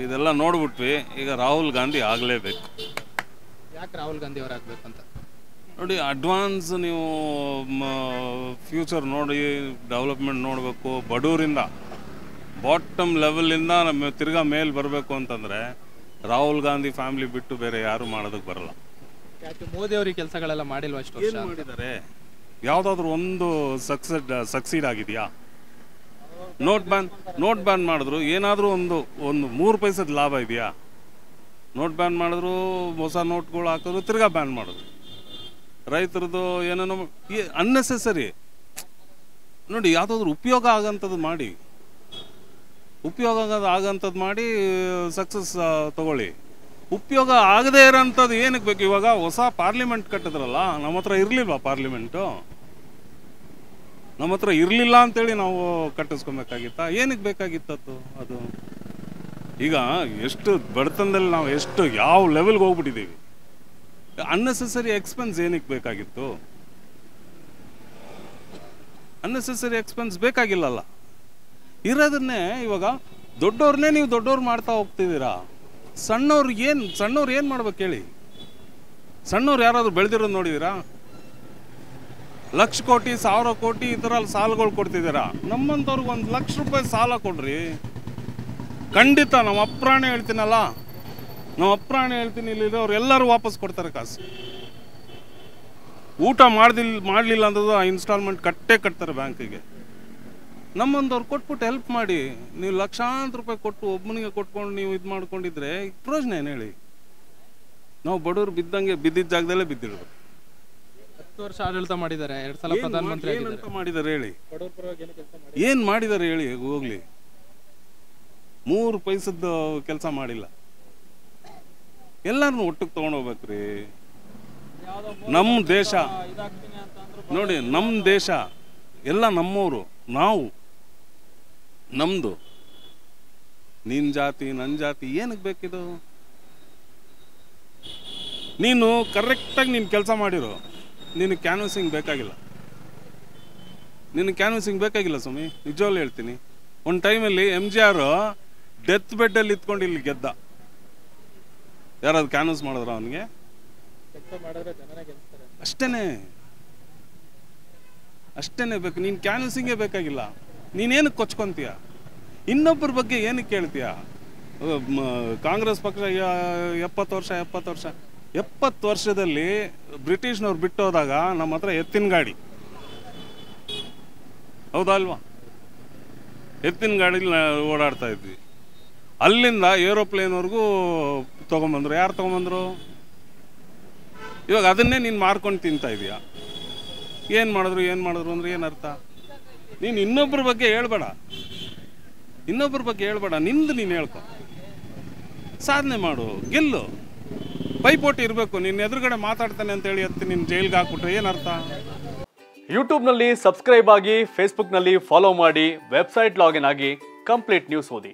ಇದೆಲ್ಲ ನೋಡ್ಬಿಟ್ವಿ ಈಗ ರಾಹುಲ್ ಗಾಂಧಿ ಆಗಲೇಬೇಕು. ಯಾಕೆ ರಾಹುಲ್ ಗಾಂಧಿ ಅವ್ರು ಆಗಬೇಕು ಅಂತ ನೋಡಿ ಅಡ್ವಾನ್ಸ್ ನೀವು ಫ್ಯೂಚರ್ ನೋಡಿ ಡೆವಲಪ್ಮೆಂಟ್ ನೋಡಬೇಕು ಬಡೂರಿಂದ ಬಾಟಮ್ ಲೆವೆಲಿಂದ ನಮ್ಮ ತಿರ್ಗಾ ಮೇಲೆ ಬರಬೇಕು ಅಂತಂದರೆ ರಾಹುಲ್ ಗಾಂಧಿ ಫ್ಯಾಮಿಲಿ ಬಿಟ್ಟು ಬೇರೆ ಯಾರು ಮಾಡೋದಕ್ಕೆ ಬರಲ್ಲ. ಯಾಕೆ ಮೋದಿ ಅವ್ರಿಗೆ ಕೆಲಸಗಳೆಲ್ಲ ಮಾಡಿಲ್ವಾ ಅಷ್ಟು ಮಾಡಿದ್ದಾರೆ ಯಾವುದಾದ್ರೂ ಒಂದು ಸಕ್ಸೆಡ್ ಸಕ್ಸೀಡ್ ಆಗಿದೆಯಾ? ನೋಟ್ ಬ್ಯಾನ್ ನೋಟ್ ಬ್ಯಾನ್ ಮಾಡಿದ್ರು. ಏನಾದರೂ ಒಂದು ಒಂದು ಮೂರು ಪೈಸದ ಲಾಭ ಇದೆಯಾ? ನೋಟ್ ಬ್ಯಾನ್ ಮಾಡಿದ್ರು ಹೊಸ ನೋಟ್ಗಳು ಹಾಕಿದ್ರು, ತಿರ್ಗಾ ಬ್ಯಾನ್ ಮಾಡಿದ್ರು. ರೈತರದ್ದು ಏನೇನೋ ಅನ್ನೆಸೆಸರಿ ನೋಡಿ, ಯಾವುದಾದ್ರೂ ಉಪಯೋಗ ಆಗಂಥದ್ದು ಮಾಡಿ. ಉಪಯೋಗ ಆಗೋಂಥದ್ದು ಮಾಡಿ ಸಕ್ಸಸ್ ತಗೊಳ್ಳಿ. ಉಪಯೋಗ ಆಗದೇ ಇರೋಂಥದ್ದು ಏನಕ್ಕೆ ಬೇಕು? ಇವಾಗ ಹೊಸ ಪಾರ್ಲಿಮೆಂಟ್ ಕಟ್ಟಿದ್ರಲ್ಲ ನಮ್ಮ ಹತ್ರ ಇರಲಿಲ್ವಾ ಪಾರ್ಲಿಮೆಂಟು ನಮ್ಮ ಹತ್ರ ಇರಲಿಲ್ಲ ಅಂತೇಳಿ ನಾವು ಕಟ್ಟಿಸ್ಕೊಬೇಕಾಗಿತ್ತ? ಏನಕ್ಕೆ ಬೇಕಾಗಿತ್ತು ಅದು? ಈಗ ಎಷ್ಟು ಬಡತನದಲ್ಲಿ ನಾವು ಎಷ್ಟು ಯಾವ ಲೆವೆಲ್ಗೆ ಹೋಗ್ಬಿಟ್ಟಿದ್ದೀವಿ? ಅನ್ನೆಸೆಸರಿ ಎಕ್ಸ್ಪೆನ್ಸ್ ಏನಕ್ಕೆ ಬೇಕಾಗಿತ್ತು? ಅನ್ನೆಸೆಸರಿ ಎಕ್ಸ್ಪೆನ್ಸ್ ಬೇಕಾಗಿಲ್ಲಲ್ಲ. ಇರೋದನ್ನೇ ಇವಾಗ ದೊಡ್ಡವ್ರನ್ನೇ ನೀವು ದೊಡ್ಡವ್ರು ಮಾಡ್ತಾ ಹೋಗ್ತಿದ್ದೀರಾ? ಸಣ್ಣವ್ರು ಏನು ಸಣ್ಣವ್ರು ಏನು ಮಾಡ್ಬೇಕು ಹೇಳಿ? ಸಣ್ಣವ್ರು ಯಾರಾದರೂ ಬೆಳೆದಿರೋದು ನೋಡಿದ್ದೀರಾ ಲಕ್ಷ ಕೋಟಿ, ಸಾವಿರ ಕೋಟಿ ಈ ಥರ ಸಾಲಗಳು ಕೊಡ್ತಿದ್ದೀರಾ? ನಮ್ಮಂಥವ್ರಿಗೆ ಒಂದು ಲಕ್ಷ ರೂಪಾಯಿ ಸಾಲ ಕೊಡ್ರಿ. ಖಂಡಿತ ನಮ್ಮ ಅಪ್ರಾಣಿ ಹೇಳ್ತೀನಲ್ಲ, ನಮ್ಮ ಅಪ್ರಾಣಿ ಹೇಳ್ತೀನಿ ಇಲ್ಲಿರೋರು ಎಲ್ಲರೂ ವಾಪಸ್ ಕೊಡ್ತಾರೆ ಕಾಸು. ಊಟ ಮಾಡ್ದಿಲ್, ಮಾಡಲಿಲ್ಲ ಅಂದದ್ದು ಆ ಇನ್ಸ್ಟಾಲ್ಮೆಂಟ್ ಕಟ್ಟೇ ಕಟ್ತಾರೆ ಬ್ಯಾಂಕಿಗೆ. ನಮ್ಮಂದವ್ರು ಕೊಟ್ಬಿಟ್ಟು ಹೆಲ್ಪ್ ಮಾಡಿ, ನೀವು ಲಕ್ಷಾಂತರ ರೂಪಾಯಿ ಕೊಟ್ಟು ಒಬ್ಬನಿಗೆ ಕೊಟ್ಕೊಂಡು ನೀವು ಇದು ಮಾಡ್ಕೊಂಡಿದ್ರೆ ಪ್ರಯೋಜನ ಏನು ಹೇಳಿ? ನಾವು ಬಡವರು ಬಿದ್ದಂಗೆ ಬಿದ್ದಿದ್ದ ಜಾಗದಲ್ಲೇ ಬಿದ್ದಿರ್ಬೇಕು ಹತ್ತು ವರ್ಷ ಆಡಳಿತ ಮಾಡಿದ್ದಾರೆ ಎರಡು ಸಲ ಪ್ರಧಾನಮಂತ್ರಿ ಅಂತ ಏನಂತ ಮಾಡಿದ್ದಾರೆ ಹೇಳಿ? ಏನ್ ಪರವಾಗಿ ಏನು ಕೆಲಸ ಮಾಡಿ ಏನು ಮಾಡಿದ್ದಾರೆ ಹೇಳಿ ಹೋಗ್ಲಿ. ಮೂರು ಪೈಸದ ಕೆಲಸ ಮಾಡಿಲ್ಲ. ಎಲ್ಲರನ್ನು ಒಟ್ಟಿಗೆ ತಗೊಂಡೋಗ್ಬೇಕ್ರಿ ನಮ್ಮ ದೇಶ ನೋಡಿ ನಮ್ಮ ದೇಶ ಎಲ್ಲ ನಮ್ಮವರು ನಾವು ನಮ್ದು. ನಿನ್ ಜಾತಿ ನನ್ ಜಾತಿ ಏನಕ್ಕೆ ಬೇಕಿದು? ನೀನು ಕರೆಕ್ಟಾಗಿ ನೀನು ಕೆಲಸ ಮಾಡಿರೋ. ನಿನಗೆ ಕ್ಯಾನ್ವಸಿಂಗ್ ಬೇಕಾಗಿಲ್ಲ. ನಿನ್ನ ಕ್ಯಾನ್ವಸಿಂಗ್ ಬೇಕಾಗಿಲ್ಲ ಸ್ವಾಮಿ. ನಿಜವಾಗ್ಲೂ ಹೇಳ್ತೀನಿ. ಒಂದು ಟೈಮಲ್ಲಿ ಎಂ ಜಿ ಆರ್ ಡೆತ್ ಬೆಡ್ಡಲ್ಲಿ ಇತ್ಕೊಂಡು ಇಲ್ಲಿ ಗೆದ್ದ. ಯಾರಾದ್ರು ಕ್ಯಾನ್ವಸ್ ಮಾಡಿದ್ರ ಅವನಿಗೆ? ಅಷ್ಟೇನೆ. ಅಷ್ಟೇನೆ ಬೇಕು. ನೀನು ಕ್ಯಾನ್ವಸಿಂಗೇ ಬೇಕಾಗಿಲ್ಲ. ನೀನೇನು ಕೊಚ್ಕೊಂತೀಯ? ಇನ್ನೊಬ್ಬರ ಬಗ್ಗೆ ಏನಕ್ಕೆ ಕೇಳ್ತೀಯ? ಕಾಂಗ್ರೆಸ್ ಪಕ್ಷ ಎಪ್ಪತ್ತು ವರ್ಷ ಎಪ್ಪತ್ತು ವರ್ಷ. ಎಪ್ಪತ್ತು ವರ್ಷದಲ್ಲಿ ಬ್ರಿಟಿಷ್ನವ್ರು ಬಿಟ್ಟು ಹೋದಾಗ ನಮ್ಮ ಹತ್ರ ಎತ್ತಿನ ಗಾಡಿ. ಹೌದಾ ಅಲ್ವಾ? ಎತ್ತಿನ ಗಾಡಿಲಿ ಓಡಾಡ್ತಾ ಇದ್ವಿ. ಅಲ್ಲಿಂದ ಏರೋಪ್ಲೇನ್ವರೆಗೂ ತೊಗೊಂಬಂದ್ರು. ಯಾರು ತೊಗೊಂಬಂದ್ರು? ಇವಾಗ ಅದನ್ನೇ ನೀನು ಮಾರ್ಕೊಂಡು ತಿಂತಾ ಇದೀಯ? ಏನು ಮಾಡಿದ್ರು ಏನು ಮಾಡಿದ್ರು ಅಂದ್ರೆ ಏನು ಅರ್ಥ? ನೀನು ಇನ್ನೊಬ್ಬರ ಬಗ್ಗೆ ಹೇಳ್ಬೇಡ. ಇನ್ನೊಬ್ಬರ ಬಗ್ಗೆ ಹೇಳ್ಬೇಡ. ನಿಂದು ನೀನು ಹೇಳ್ಕೊ. ಸಾಧನೆ ಮಾಡು. ಗೆಲ್ಲು. ಪೈಪೋಟಿ ಇರಬೇಕು, ನಿನ್ನ ಎದುರುಗಡೆ ಮಾತಾಡ್ತಾನೆ ಅಂತ ಹೇಳಿ ಎತ್ತಿ ನಿನ್ನ ಜೈಲ್ಗೆ ಹಾಕ್ಬಿಟ್ರೆ ಏನರ್ಥ ಯೂಟ್ಯೂಬ್ನಲ್ಲಿ ಸಬ್ಸ್ಕ್ರೈಬ್ ಆಗಿ ಫೇಸ್ಬುಕ್ನಲ್ಲಿ ಫಾಲೋ ಮಾಡಿ ವೆಬ್ಸೈಟ್ ಲಾಗಿನ್ ಆಗಿ ಕಂಪ್ಲೀಟ್ ನ್ಯೂಸ್ ಓದಿ.